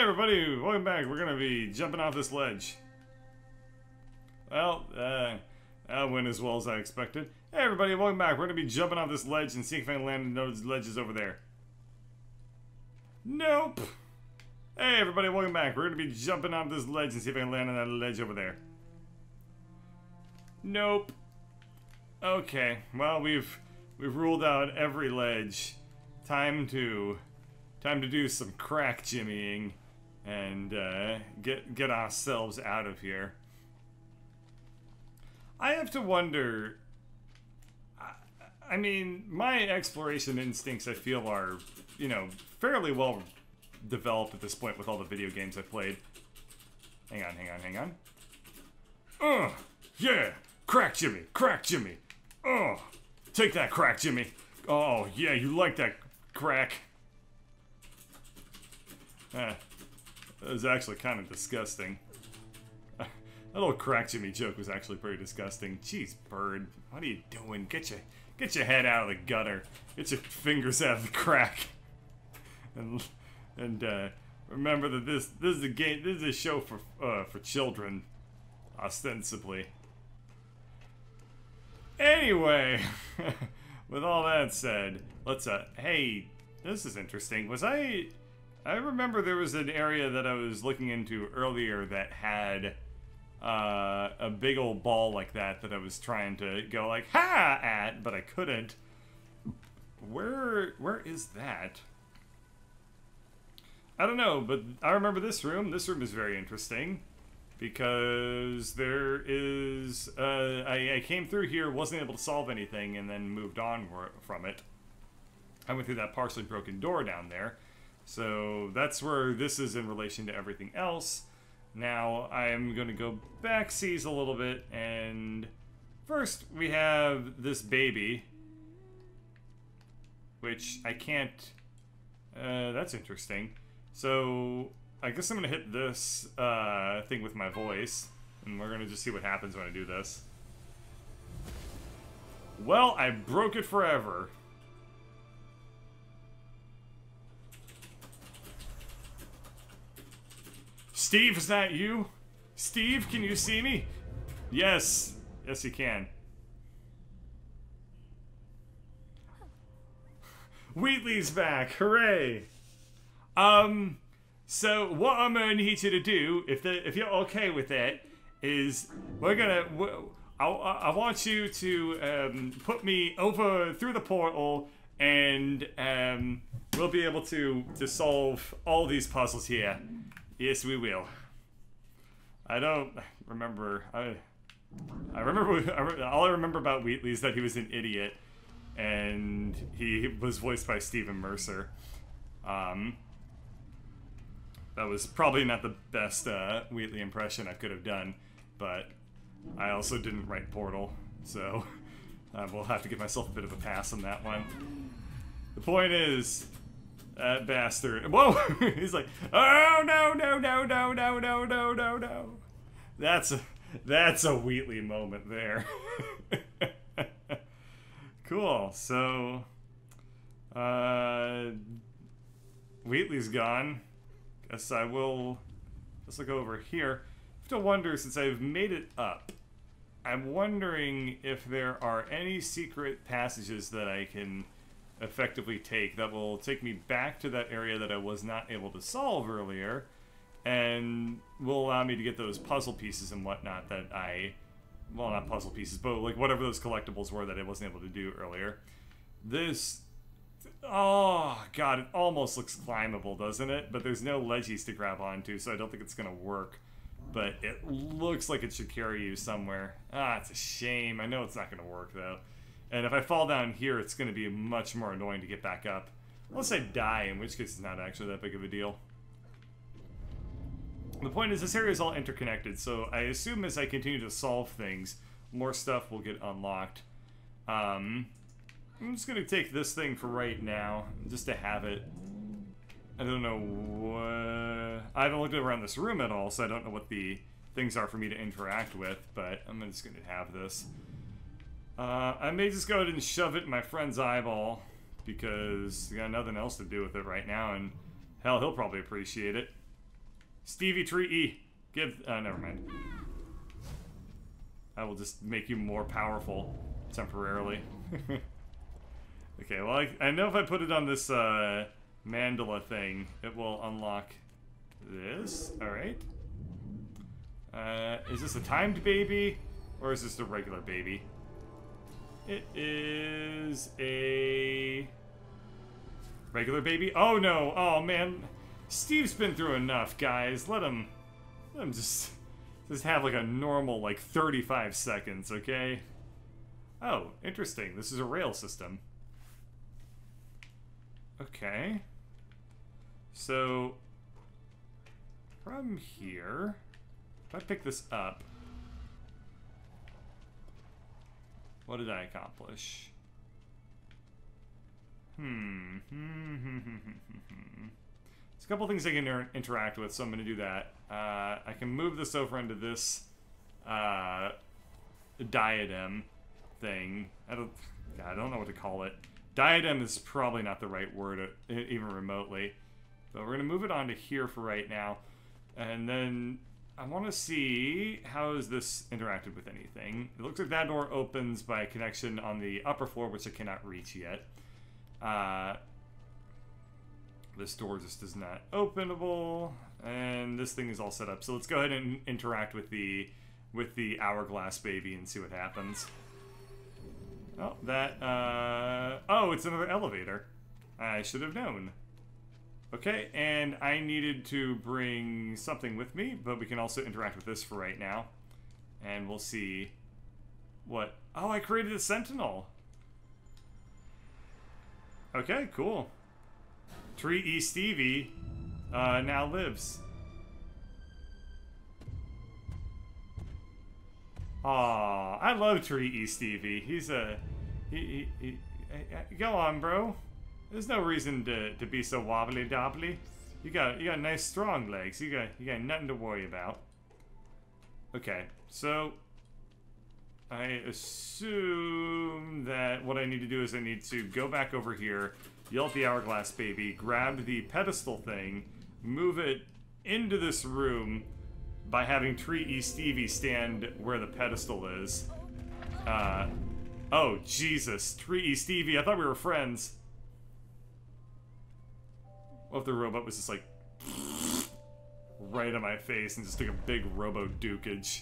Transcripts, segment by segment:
everybody, welcome back. We're gonna be jumping off this ledge. Well, uh, that went as well as I expected. Hey everybody, welcome back. We're gonna be jumping off this ledge and see if I can land on those ledges over there. Nope. Hey everybody, welcome back. We're gonna be jumping off this ledge and see if I can land on that ledge over there. Nope. Okay, well we've we've ruled out every ledge. Time to time to do some crack jimmying and uh, get get ourselves out of here. I have to wonder. I, I mean, my exploration instincts, I feel, are you know fairly well developed at this point with all the video games I've played. Hang on, hang on, hang on. Uh, yeah, crack Jimmy, crack Jimmy. Oh, take that crack Jimmy. Oh yeah, you like that crack. Eh, that was actually kind of disgusting. that little crack Jimmy joke was actually pretty disgusting. Jeez, bird, what are you doing? Get your get your head out of the gutter. Get your fingers out of the crack. And and uh, remember that this this is a game. This is a show for uh, for children, ostensibly. Anyway, with all that said, let's uh. Hey, this is interesting. Was I? I remember there was an area that I was looking into earlier that had uh, a big old ball like that that I was trying to go like ha at, but I couldn't. Where where is that? I don't know, but I remember this room. This room is very interesting because there is. Uh, I, I came through here, wasn't able to solve anything, and then moved on from it. I went through that partially broken door down there. So that's where this is in relation to everything else. Now I'm going to go back seas a little bit, and first we have this baby, which I can't. Uh, that's interesting. So I guess I'm gonna hit this uh, thing with my voice, and we're gonna just see what happens when I do this. Well, I broke it forever. Steve, is that you? Steve, can you see me? Yes. Yes, you can. Wheatley's back. Hooray. Um, so what I'm gonna need you to do, if the, if you're okay with that, is we're gonna. I, I want you to um, put me over through the portal, and um, we'll be able to to solve all these puzzles here. Yes, we will. I don't remember. I I remember. All I remember about Wheatley is that he was an idiot, and he was voiced by Stephen Mercer. Um, that was probably not the best uh, Wheatley impression I could have done, but I also didn't write Portal, so I will have to give myself a bit of a pass on that one. The point is, that bastard. Whoa! He's like, oh no no no no no no no no no. That's a that's a Wheatley moment there. cool. So, uh, Wheatley's gone. Guess I will. Let's look over here. I have to wonder since I've made it up. I'm wondering if there are any secret passages that I can effectively take that will take me back to that area that I was not able to solve earlier and will allow me to get those puzzle pieces and whatnot that I well not puzzle pieces but like whatever those collectibles were that I wasn't able to do earlier. This oh god it almost looks climbable doesn't it? But there's no ledges to grab onto so I don't think it's gonna work. But it looks like it should carry you somewhere. Ah it's a shame. I know it's not gonna work though and if I fall down here, it's going to be much more annoying to get back up. Unless I die, in which case it's not actually that big of a deal. The point is, this area is all interconnected, so I assume as I continue to solve things, more stuff will get unlocked. Um, I'm just going to take this thing for right now, just to have it. I don't know what... I haven't looked around this room at all, so I don't know what the things are for me to interact with, but I'm just going to have this. Uh, I may just go ahead and shove it in my friend's eyeball because I got nothing else to do with it right now, and hell, he'll probably appreciate it. Stevie Tree. Give. Uh, never mind. I will just make you more powerful temporarily. okay, well, I, I know if I put it on this uh, mandala thing, it will unlock this. Alright. Uh, is this a timed baby? Or is this a regular baby? It is a regular baby. Oh no! Oh man, Steve's been through enough, guys. Let him, let him just, just have like a normal like 35 seconds, okay? Oh, interesting. This is a rail system. Okay. So, from here, if I pick this up, what did I accomplish? Hmm. There's a couple things I can inter interact with, so I'm going to do that. Uh, I can move this over into this uh, diadem thing. I don't, I don't know what to call it. Diadem is probably not the right word, uh, even remotely. But we're going to move it onto here for right now. And then I want to see how is this interacted with anything. It looks like that door opens by a connection on the upper floor, which I cannot reach yet. Uh, this door just is not openable, and this thing is all set up. So let's go ahead and interact with the with the hourglass baby and see what happens. Oh, that, uh, oh, it's another elevator. I should have known. Okay, and I needed to bring something with me, but we can also interact with this for right now. And we'll see what... Oh, I created a sentinel! Okay, cool. Tree E Stevie uh, now lives. Aw, I love Tree E Stevie. He's a... He, he, he, go on, bro. There's no reason to, to be so wobbly dobbly. You got you got nice strong legs. You got you got nothing to worry about. Okay, so I assume that what I need to do is I need to go back over here, yell at the hourglass baby, grab the pedestal thing, move it into this room by having Tree E Stevie stand where the pedestal is. Uh, oh, Jesus. Tree E Stevie, I thought we were friends. What if the robot was just like right on my face and just took a big robo dukage?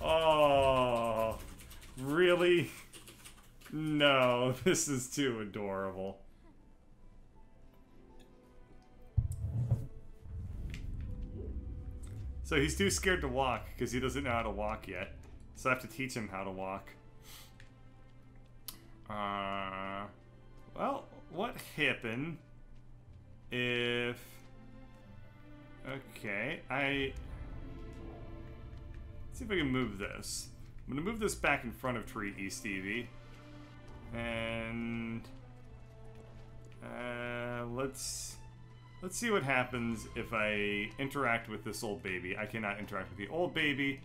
oh, really? No, this is too adorable. So he's too scared to walk because he doesn't know how to walk yet. So I have to teach him how to walk. Uh, well, what happened if... Okay, I see if I can move this. I'm gonna move this back in front of Tree E Stevie. And uh, let's let's see what happens if I interact with this old baby. I cannot interact with the old baby.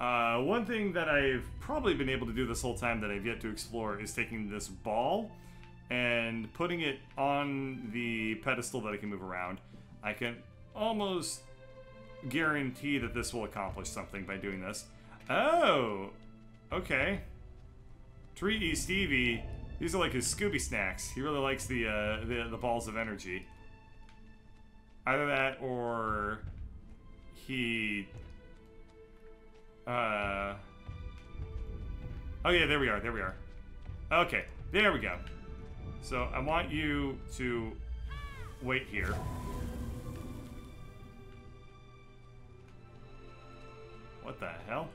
Uh, one thing that I've probably been able to do this whole time that I've yet to explore is taking this ball and putting it on the pedestal that I can move around. I can almost guarantee that this will accomplish something by doing this. Oh, okay. Tree E Stevie, these are like his Scooby snacks. He really likes the, uh, the, the balls of energy. Either that or he... Uh... Oh yeah, there we are, there we are. Okay, there we go. So I want you to wait here. What the hell?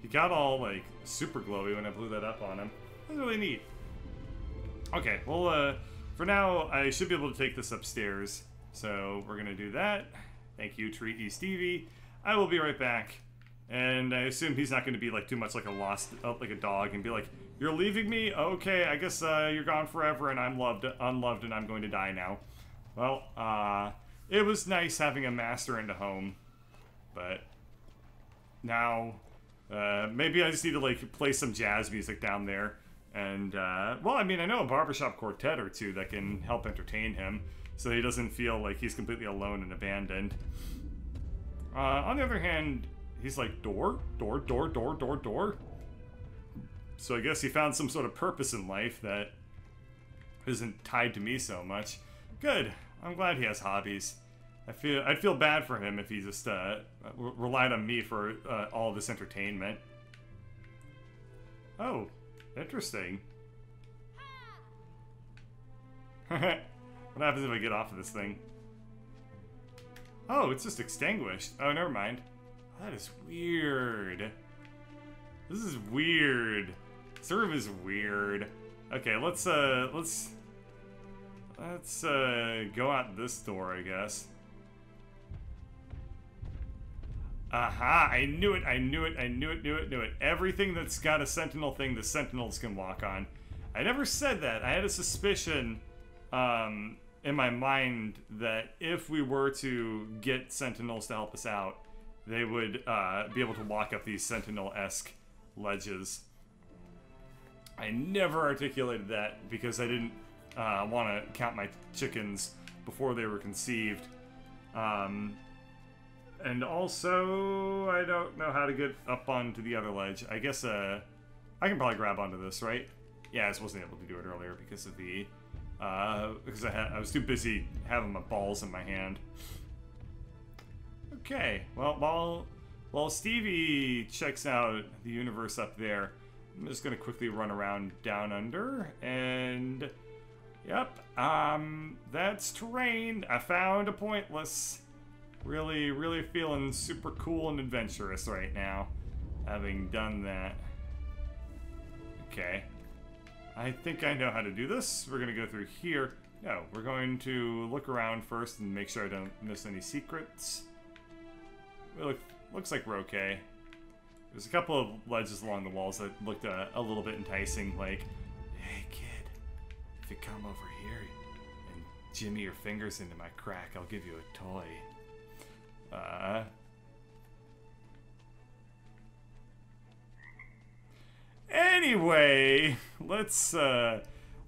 He got all, like, super glowy when I blew that up on him. That's really neat. Okay, well, uh, for now, I should be able to take this upstairs. So, we're gonna do that. Thank you, Treaty Stevie. I will be right back. And I assume he's not gonna be, like, too much like a lost, uh, like a dog and be like, You're leaving me? Okay, I guess, uh, you're gone forever and I'm loved, unloved and I'm going to die now. Well, uh, it was nice having a master in the home, but now uh, maybe I just need to like play some jazz music down there. And uh, well, I mean, I know a barbershop quartet or two that can help entertain him, so he doesn't feel like he's completely alone and abandoned. Uh, on the other hand, he's like door, door, door, door, door, door. So I guess he found some sort of purpose in life that isn't tied to me so much. Good. I'm glad he has hobbies. I feel I'd feel bad for him if he just uh, relied on me for uh, all this entertainment. Oh, interesting. what happens if I get off of this thing? Oh, it's just extinguished. Oh, never mind. That is weird. This is weird. Serve is weird. Okay, let's uh let's let's uh go out this door, I guess. Aha, I knew it, I knew it, I knew it, knew it, knew it. Everything that's got a sentinel thing, the sentinels can walk on. I never said that. I had a suspicion um, in my mind that if we were to get sentinels to help us out, they would uh, be able to walk up these sentinel-esque ledges. I never articulated that because I didn't uh, want to count my chickens before they were conceived. Um, and also, I don't know how to get up onto the other ledge. I guess uh, I can probably grab onto this, right? Yeah, I just wasn't able to do it earlier because of the... Uh, because I, I was too busy having my balls in my hand. Okay, well, while, while Stevie checks out the universe up there, I'm just gonna quickly run around down under, and... Yep, um, that's terrain. I found a pointless. Really, really feeling super cool and adventurous right now, having done that. Okay. I think I know how to do this. We're gonna go through here. No, we're going to look around first and make sure I don't miss any secrets. Look, looks like we're okay. There's a couple of ledges along the walls that looked uh, a little bit enticing, like, hey kid, if you come over here and jimmy your fingers into my crack, I'll give you a toy. Uh, anyway, let's uh,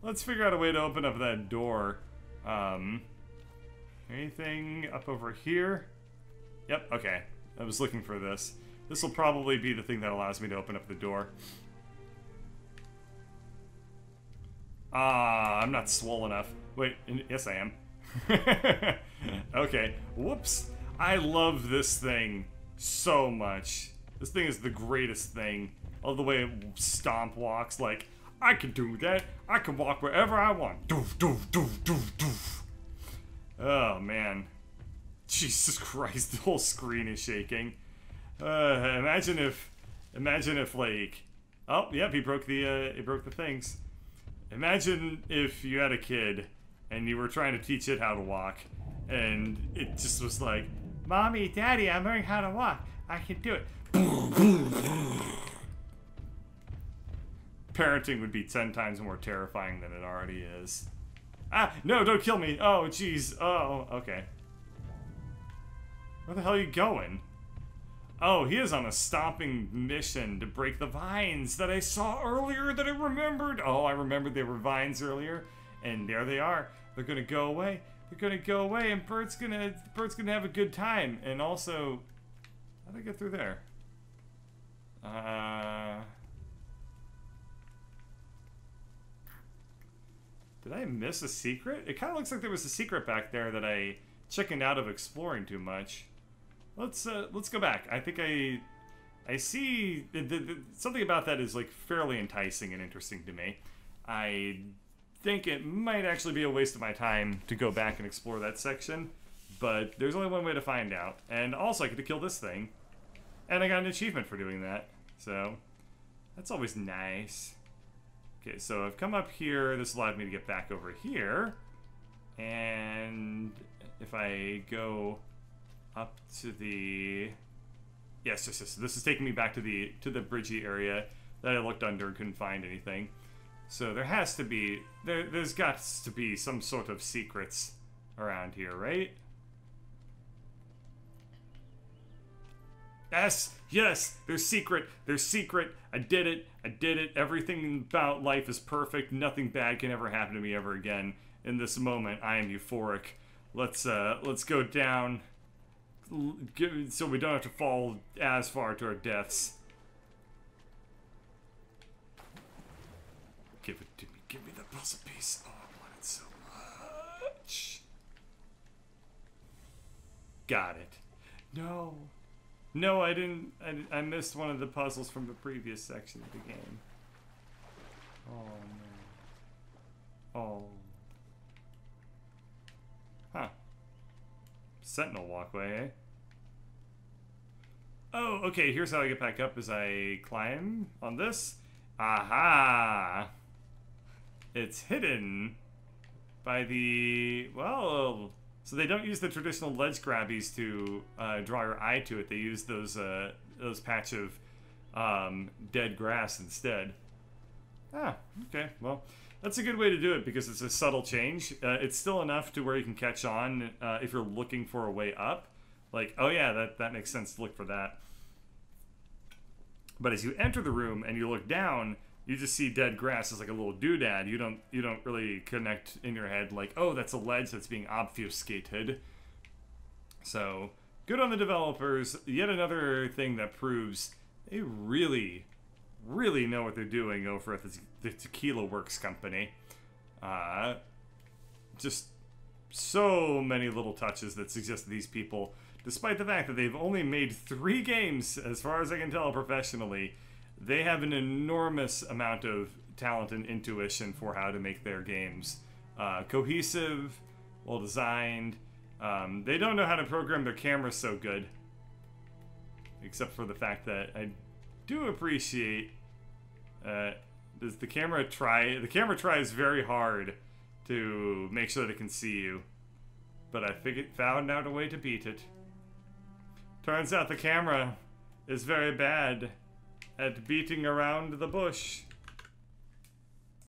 let's figure out a way to open up that door. Um, anything up over here? Yep. Okay. I was looking for this. This will probably be the thing that allows me to open up the door. Ah, I'm not swole enough. Wait, yes I am. okay, whoops. I love this thing so much. This thing is the greatest thing. All the way stomp walks, like, I can do that. I can walk wherever I want. Doof, doof, doof, doof, doof. Oh, man. Jesus Christ, the whole screen is shaking. Uh, imagine if, imagine if like, oh, yep, he broke the, uh, he broke the things. Imagine if you had a kid and you were trying to teach it how to walk, and it just was like, Mommy, Daddy, I'm learning how to walk. I can do it. Parenting would be ten times more terrifying than it already is. Ah, no, don't kill me. Oh, jeez. Oh, okay. Where the hell are you going? Oh, he is on a stomping mission to break the vines that I saw earlier that I remembered. Oh, I remembered they were vines earlier. And there they are. They're gonna go away. They're gonna go away and Bert's gonna Bert's gonna have a good time. And also how did I get through there? Uh Did I miss a secret? It kind of looks like there was a secret back there that I chickened out of exploring too much. Let's uh, let's go back. I think I I see the, the, the, something about that is like fairly enticing and interesting to me. I think it might actually be a waste of my time to go back and explore that section, but there's only one way to find out. And also, I get to kill this thing, and I got an achievement for doing that. So that's always nice. Okay, so I've come up here. This allowed me to get back over here, and if I go up to the yes, yes, yes. This is taking me back to the to the bridgey area that I looked under and couldn't find anything. So there has to be there. There's got to be some sort of secrets around here, right? Yes, yes, they're secret, they're secret. I did it, I did it. Everything about life is perfect. Nothing bad can ever happen to me ever again. In this moment, I am euphoric. Let's uh, let's go down, so we don't have to fall as far to our deaths. Give it to me. Give me the puzzle piece. Oh, I want it so much. Got it. No. No, I didn't. I, I missed one of the puzzles from the previous section of the game. Oh, man. Oh. Huh. Sentinel walkway, eh? Oh, okay, here's how I get back up as I climb on this. Aha! It's hidden by the, well, so they don't use the traditional ledge grabbies to uh, draw your eye to it. They use those uh, those patch of um, dead grass instead. Ah, okay. Well, that's a good way to do it because it's a subtle change. Uh, it's still enough to where you can catch on uh, if you're looking for a way up. Like, oh yeah, that, that makes sense to look for that. But as you enter the room and you look down, you just see dead grass as like a little doodad. You don't you don't really connect in your head like, oh, that's a ledge that's being obfuscated. So good on the developers. Yet another thing that proves they really, really know what they're doing over at the, the Tequila Works company. Uh, just so many little touches that suggest these people, despite the fact that they've only made three games, as far as I can tell professionally, they have an enormous amount of talent and intuition for how to make their games uh, cohesive, well designed. Um, they don't know how to program their cameras so good, except for the fact that I do appreciate. Uh, does the camera try? The camera tries very hard to make sure that it can see you, but I figured found out a way to beat it. Turns out the camera is very bad at beating around the bush.